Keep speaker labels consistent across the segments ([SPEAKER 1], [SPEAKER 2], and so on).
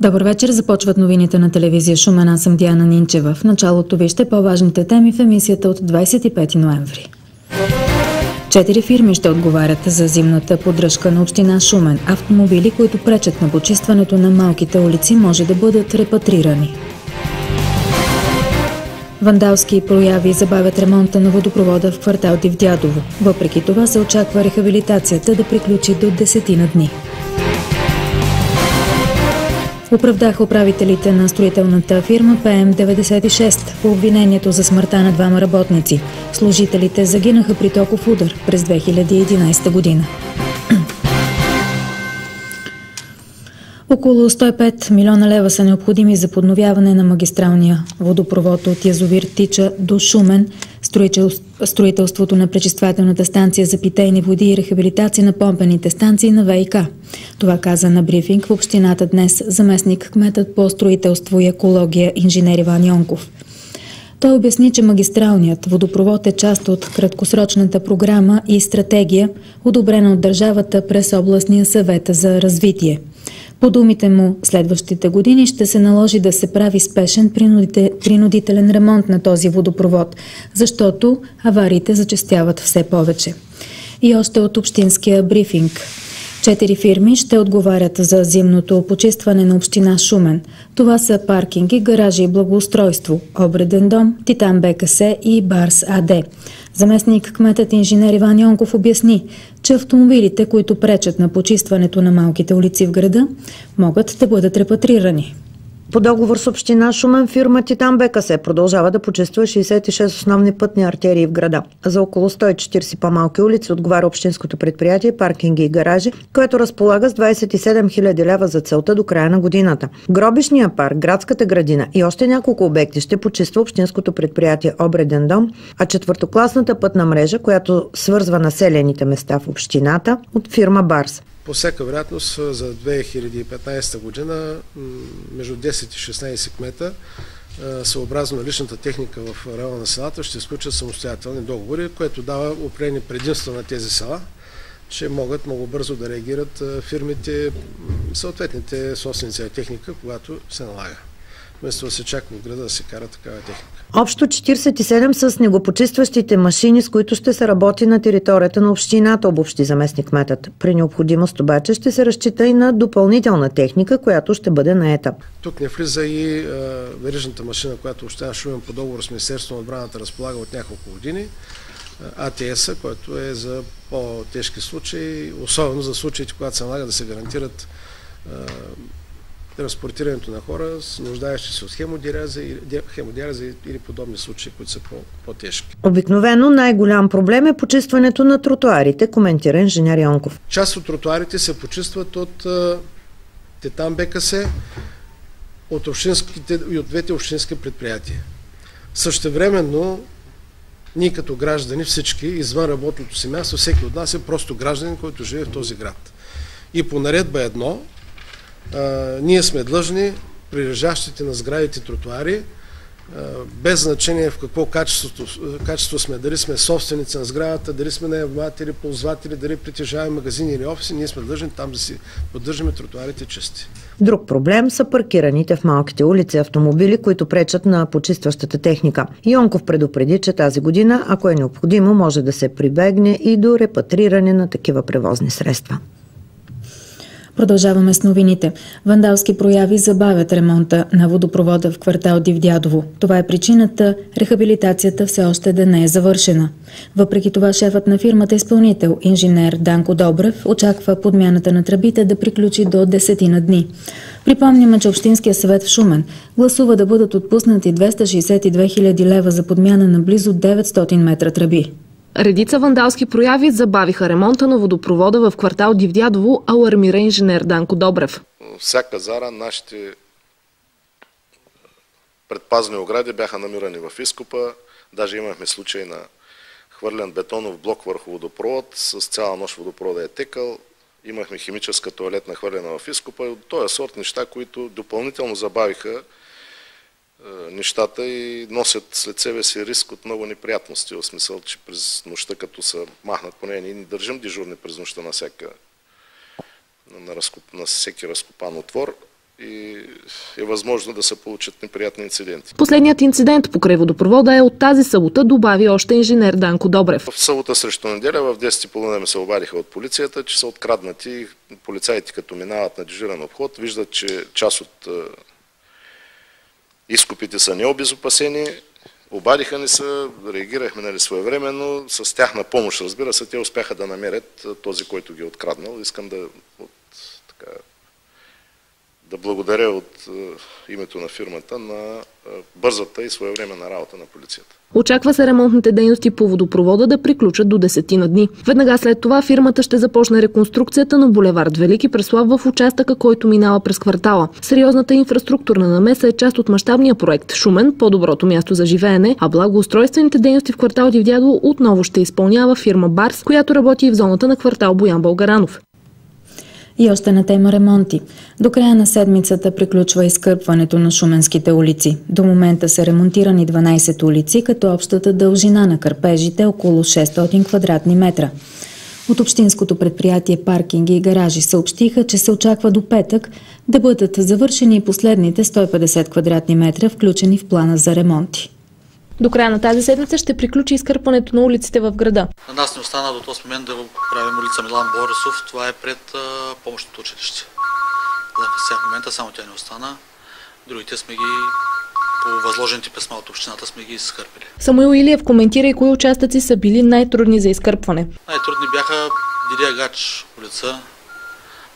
[SPEAKER 1] Добър вечер, започват новините на телевизия Шумен. Аз съм Диана Нинчева. В началото вижте по-важните теми в емисията от 25 ноември. Четири фирми ще отговарят за зимната поддръжка на община Шумен. Автомобили, които пречат на почистването на малките улици, може да бъдат репатрирани. Вандалски прояви забавят ремонта на водопровода в квартал Дивдядово. Въпреки това се очаква рехабилитацията да приключи до десетина дни. Оправдаха управителите на строителната фирма ПМ-96 по обвинението за смъртта на двама работници. Служителите загинаха при токов удар през 2011 година. Около 105 милиона лева са необходими за подновяване на магистралния водопровод от язовир Тича до Шумен, строителството на пречиствателната станция за питейни води и рехабилитация на помпените станции на ВИК. Това каза на брифинг в общината днес заместник кметът по строителство и екология инженер Иван Йонков. Той обясни, че магистралният водопровод е част от краткосрочната програма и стратегия, одобрена от държавата през областния съвет за развитие – по думите му, следващите години ще се наложи да се прави спешен принудителен ремонт на този водопровод, защото авариите зачастяват все повече. И още от общинския брифинг. Четири фирми ще отговарят за зимното почистване на община Шумен. Това са паркинги, гаражи и благоустройство, Обреден дом, Титан БКС и Барс АД. Заместник кметът инженер Иван Йонков обясни, че автомобилите, които пречат на почистването на малките улици в града, могат да бъдат репатрирани.
[SPEAKER 2] По договор с община Шумен фирма Титан БКС продължава да почиства 66 основни пътни артерии в града. За около 140 по-малки улици отговаря общинското предприятие паркинги и гаражи, което разполага с 27 000 лева за целта до края на годината. Гробишния парк, градската градина и още няколко обекти ще почиства общинското предприятие Обреден дом, а четвъртокласната пътна мрежа, която свързва населените места в общината от фирма Барс.
[SPEAKER 3] По всяка вероятност за 2015 година между 10 и 16 кмета съобразно личната техника в района на селата ще изключат самостоятелни договори, което дава определени предимства на тези села, че могат много бързо да реагират фирмите, съответните собственици на техника, когато се налага вместо да се чака от града да се кара такава техника.
[SPEAKER 2] Общо 47 са снегопочистващите машини, с които ще се работи на територията на общината, обобщи заместник метът. При необходимост обаче ще се разчита и на допълнителна техника, която ще бъде на етап.
[SPEAKER 3] Тук не влиза и а, верижната машина, която община Шумен по договор с Министерството на отбраната разполага от няколко години. АТС-а, който е за по-тежки случаи, особено за случаите, когато се налага да се гарантират транспортирането на хора, нуждаещи се от хемодиализа, хемодиализа или подобни случаи, които са по-тежки.
[SPEAKER 2] Обикновено най-голям проблем е почистването на тротуарите, коментира инженер Йонков.
[SPEAKER 3] Част от тротуарите се почистват от Тетан БКС, от, общинските, и от двете общински предприятия. Същевременно, ние като граждани, всички, извън работното си място, всеки от нас е просто гражданин, който живее в този град. И по наредба едно, ние сме длъжни прилежащите на сградите тротуари, без значение в какво качество сме, дали сме собственици на сградата, дали сме наематели, ползватели, дали притежаваме магазини или офиси, ние сме длъжни там да си поддържаме тротуарите чисти.
[SPEAKER 2] Друг проблем са паркираните в малките улици автомобили, които пречат на почистващата техника. Йонков предупреди, че тази година, ако е необходимо, може да се прибегне и до репатриране на такива превозни средства.
[SPEAKER 1] Продължаваме с новините. Вандалски прояви забавят ремонта на водопровода в квартал Дивдядово. Това е причината рехабилитацията все още да не е завършена. Въпреки това шефът на фирмата изпълнител, инженер Данко Добрев, очаква подмяната на тръбите да приключи до 10 на дни. Припомняме, че Общинския съвет в Шумен гласува да бъдат отпуснати 262 000 лева за подмяна на близо 900 метра тръби.
[SPEAKER 4] Редица вандалски прояви забавиха ремонта на водопровода в квартал Дивдядово, алармира инженер Данко Добрев.
[SPEAKER 5] Всяка зара нашите предпазни огради бяха намирани в изкопа. Даже имахме случай на хвърлен бетонов блок върху водопровод. С цяла нощ водопровода е текал. Имахме химическа туалетна хвърлена в изкопа. Тоя сорт неща, които допълнително забавиха нещата и носят след себе си риск от много неприятности. В смисъл, че през нощта, като са махнат, поне ние не държим дежурни през нощта на, всяка, на, разкуп, на всеки разкопан отвор. и е възможно да се получат неприятни инциденти.
[SPEAKER 4] Последният инцидент покрай водопровода е от тази събота, добави още инженер Данко Добрев.
[SPEAKER 5] В събота срещу неделя в 10.30 ми се обадиха от полицията, че са откраднати. Полицаите като минават на дежурен обход, виждат, че част от изкупите са необезопасени, Обадиха ни се, реагирахме нали, своевременно, с тяхна помощ, разбира се, те успяха да намерят този, който ги е откраднал. Искам да от, така, да благодаря от е, името на фирмата на е, бързата и своевременна работа на полицията.
[SPEAKER 4] Очаква се ремонтните дейности по водопровода да приключат до десетина дни. Веднага след това фирмата ще започне реконструкцията на булевард Велики Преслав в участъка, който минава през квартала. Сериозната инфраструктурна намеса е част от мащабния проект Шумен, по-доброто място за живеене, а благоустройствените дейности в квартал Дивдядо отново ще изпълнява фирма Барс, която работи и в зоната на квартал Боян Българанов.
[SPEAKER 1] И още на тема ремонти. До края на седмицата приключва изкърпването на шуменските улици. До момента са ремонтирани 12 улици, като общата дължина на кърпежите е около 600 квадратни метра. От Общинското предприятие паркинги и гаражи съобщиха, че се очаква до петък да бъдат завършени последните 150 квадратни метра, включени в плана за ремонти.
[SPEAKER 4] До края на тази седмица ще приключи изкърпването на улиците в града.
[SPEAKER 6] На нас не остана до този момент да правим улица Милан Борисов. Това е пред а, помощното училище. За момента само тя не остана. Другите сме ги по възложените писма от общината сме ги изкърпили.
[SPEAKER 4] Самуил Илиев коментира и кои участъци са били най-трудни за изкърпване.
[SPEAKER 6] Най-трудни бяха Дидия Гач улица,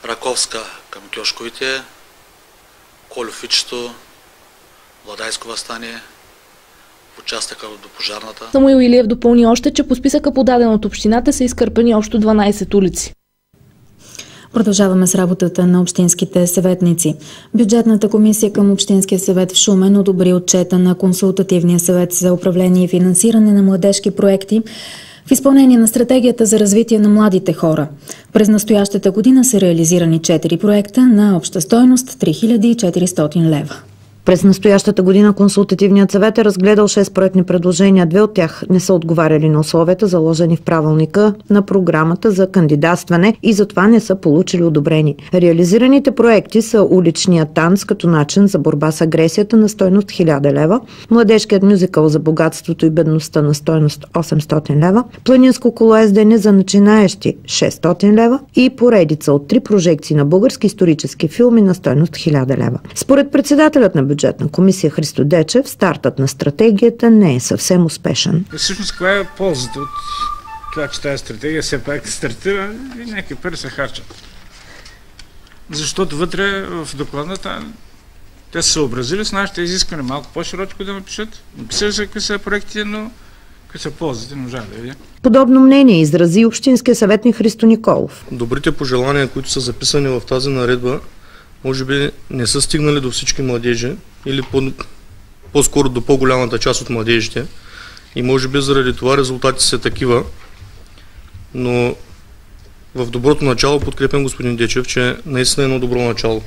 [SPEAKER 6] Раковска към Кьошковите, Колюфичето, Владайско възстание, участъка до пожарната.
[SPEAKER 4] Самуил Илиев допълни още, че по списъка подаден от общината са изкърпени общо 12 улици.
[SPEAKER 1] Продължаваме с работата на общинските съветници. Бюджетната комисия към Общинския съвет в Шумен одобри отчета на Консултативния съвет за управление и финансиране на младежки проекти в изпълнение на стратегията за развитие на младите хора. През настоящата година са реализирани 4 проекта на обща стойност 3400 лева.
[SPEAKER 2] През настоящата година консултативният съвет е разгледал 6 проектни предложения. Две от тях не са отговаряли на условията, заложени в правилника на програмата за кандидатстване и затова не са получили одобрени. Реализираните проекти са уличният танц като начин за борба с агресията на стойност 1000 лева, младежкият мюзикъл за богатството и бедността на стойност 800 лева, планинско колоездене за начинаещи 600 лева и поредица от три прожекции на български исторически филми на стойност 1000 лева. Според председателят на бюджетна комисия Христо Дечев, стартът на стратегията не е съвсем успешен.
[SPEAKER 7] Всъщност, каква е ползата от това, че тази стратегия все пак стартира и някакви пари се харчат? Защото вътре в докладната те са съобразили с нашите изисквания малко по-широчко да напишат. Написали са какви са проектите, но какви са ползите, не можа да видя.
[SPEAKER 2] Подобно мнение изрази общинския съветник Христо Николов.
[SPEAKER 8] Добрите пожелания, които са записани в тази наредба, може би не са стигнали до всички младежи или по, по-скоро до по-голямата част от младежите. И може би заради това резултатите са такива. Но в доброто начало подкрепям господин Дечев, че наистина е едно добро начало.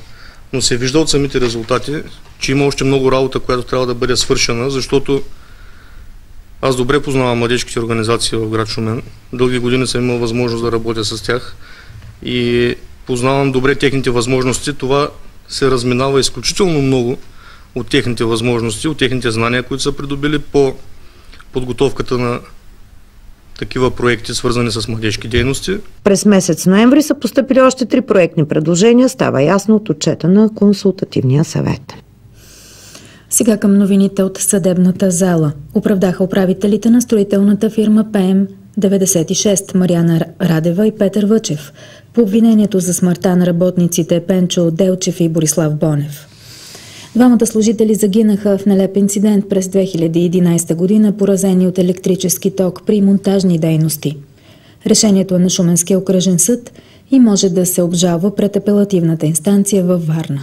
[SPEAKER 8] Но се вижда от самите резултати, че има още много работа, която трябва да бъде свършена, защото аз добре познавам младежките организации в град Шумен. Дълги години съм имал възможност да работя с тях и познавам добре техните възможности. Това се разминава изключително много от техните възможности, от техните знания, които са придобили по подготовката на такива проекти, свързани с младежки дейности.
[SPEAKER 2] През месец ноември са поступили още три проектни предложения, става ясно от отчета на консултативния съвет.
[SPEAKER 1] Сега към новините от съдебната зала. Оправдаха управителите на строителната фирма ПМ 96 Марияна Радева и Петър Въчев по обвинението за смъртта на работниците Пенчо Делчев и Борислав Бонев. Двамата служители загинаха в нелеп инцидент през 2011 година, поразени от електрически ток при монтажни дейности. Решението е на Шуменския окръжен съд и може да се обжалва пред апелативната инстанция във Варна.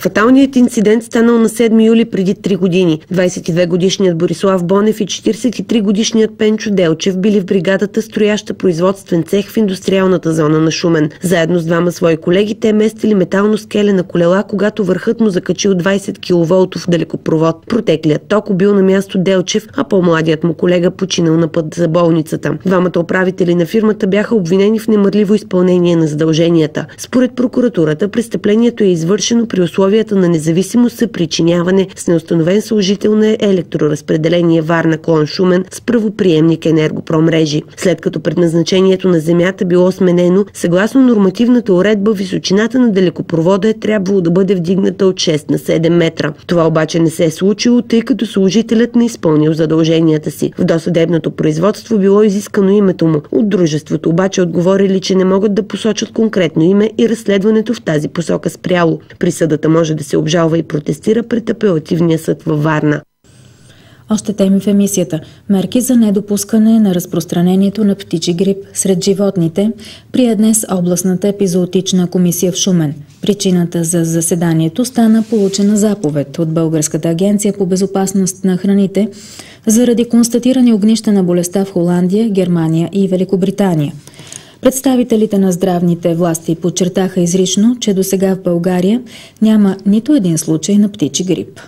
[SPEAKER 9] Фаталният инцидент станал на 7 юли преди 3 години. 22-годишният Борислав Бонев и 43-годишният Пенчо Делчев били в бригадата строяща производствен цех в индустриалната зона на Шумен. Заедно с двама свои колеги те местили метално скеле на колела, когато върхът му закачил 20 кВ далекопровод. Протеклият ток убил на място Делчев, а по-младият му колега починал на път за болницата. Двамата управители на фирмата бяха обвинени в немърливо изпълнение на задълженията. Според прокуратурата, престъплението е извършено при условия условията на независимо съпричиняване с неустановен служител на електроразпределение Варна Клон Шумен с правоприемник Енергопром мрежи. След като предназначението на земята било сменено, съгласно нормативната уредба, височината на далекопровода е трябвало да бъде вдигната от 6 на 7 метра. Това обаче не се е случило, тъй като служителят не изпълнил задълженията си. В досъдебното производство било изискано името му. От дружеството обаче отговорили, че не могат да посочат конкретно име и разследването в тази посока спряло. Присъдата може да се обжалва и протестира пред апелативния съд във Варна.
[SPEAKER 1] Още теми в емисията. Мерки за недопускане на разпространението на птичи грип сред животните прие днес областната епизоотична комисия в Шумен. Причината за заседанието стана получена заповед от Българската агенция по безопасност на храните заради констатирани огнища на болестта в Холандия, Германия и Великобритания. Представителите на здравните власти подчертаха изрично, че до сега в България няма нито един случай на птичи грип.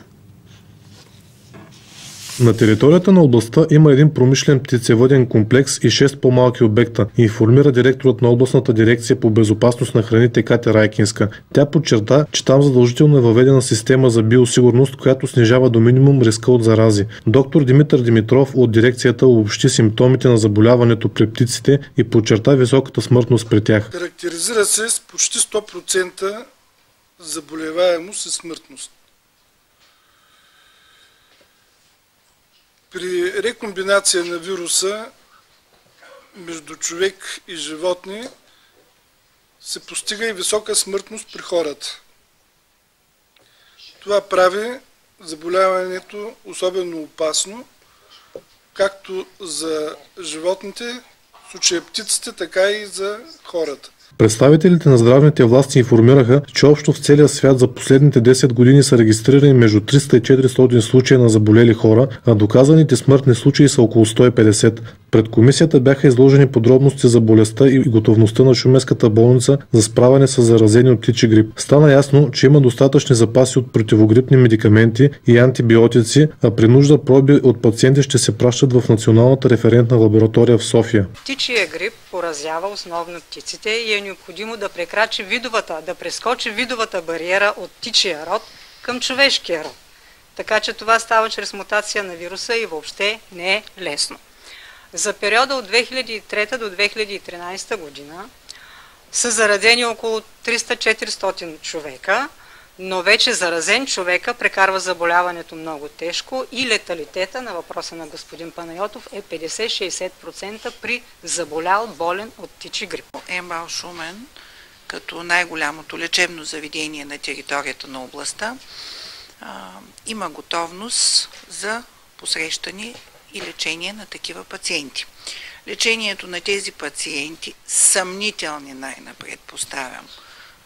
[SPEAKER 10] На територията на областта има един промишлен птицеводен комплекс и 6 по-малки обекта, информира директорът на областната дирекция по безопасност на храните Катя Райкинска. Тя подчерта, че там задължително е въведена система за биосигурност, която снижава до минимум риска от зарази. Доктор Димитър Димитров от дирекцията обобщи симптомите на заболяването при птиците и подчерта високата смъртност при тях.
[SPEAKER 11] Характеризира се с почти 100% заболеваемост и смъртност. При рекомбинация на вируса между човек и животни се постига и висока смъртност при хората. Това прави заболяването особено опасно, както за животните, в случая птиците, така и за хората.
[SPEAKER 10] Представителите на здравните власти информираха, че общо в целия свят за последните 10 години са регистрирани между 300 и 400 случая на заболели хора, а доказаните смъртни случаи са около 150. Пред комисията бяха изложени подробности за болестта и готовността на Шуменската болница за справяне с заразени от птичи грип. Стана ясно, че има достатъчни запаси от противогрипни медикаменти и антибиотици, а при нужда проби от пациенти ще се пращат в Националната референтна лаборатория в София.
[SPEAKER 12] Птичия грип поразява основно птиците и е необходимо да прекрачи видовата, да прескочи видовата бариера от птичия род към човешкия род. Така че това става чрез мутация на вируса и въобще не е лесно. За периода от 2003 до 2013 година са заразени около 300-400 човека, но вече заразен човека прекарва заболяването много тежко и леталитета на въпроса на господин Панайотов е 50-60% при заболял болен от тичи грип.
[SPEAKER 13] МБАЛ Шумен, като най-голямото лечебно заведение на територията на областта, има готовност за посрещане и лечение на такива пациенти. Лечението на тези пациенти, съмнителни най-напред поставям,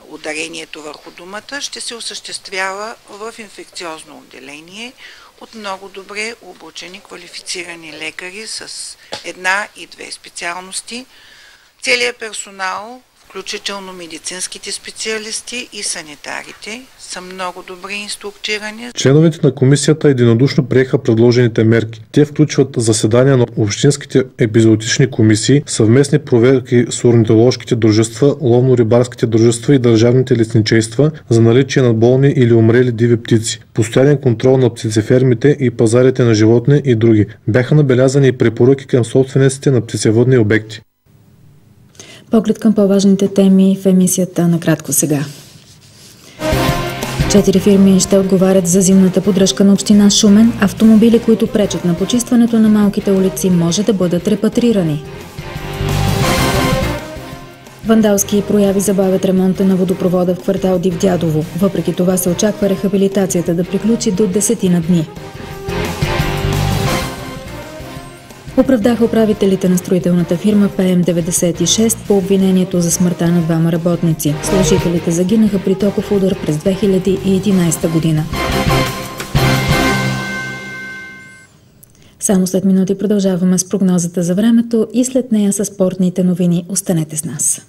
[SPEAKER 13] ударението върху думата, ще се осъществява в инфекциозно отделение от много добре обучени квалифицирани лекари с една и две специалности. Целият персонал включително медицинските специалисти и санитарите, са много добре инструктирани.
[SPEAKER 10] Членовете на комисията единодушно приеха предложените мерки. Те включват заседания на общинските епизодични комисии, съвместни проверки с орнитоложките дружества, ловно-рибарските дружества и държавните лесничейства за наличие на болни или умрели диви птици, постоянен контрол на птицефермите и пазарите на животни и други. Бяха набелязани и препоръки към собствениците на птицеводни обекти.
[SPEAKER 1] Поглед към по-важните теми в емисията на кратко сега. Четири фирми ще отговарят за зимната поддръжка на община Шумен. Автомобили, които пречат на почистването на малките улици, може да бъдат репатрирани. Вандалски прояви забавят ремонта на водопровода в квартал Дивдядово. Въпреки това се очаква рехабилитацията да приключи до десетина дни. Оправдаха управителите на строителната фирма ПМ-96 по обвинението за смъртта на двама работници. Служителите загинаха при токов удар през 2011 година. Само след минути продължаваме с прогнозата за времето и след нея с спортните новини. Останете с нас.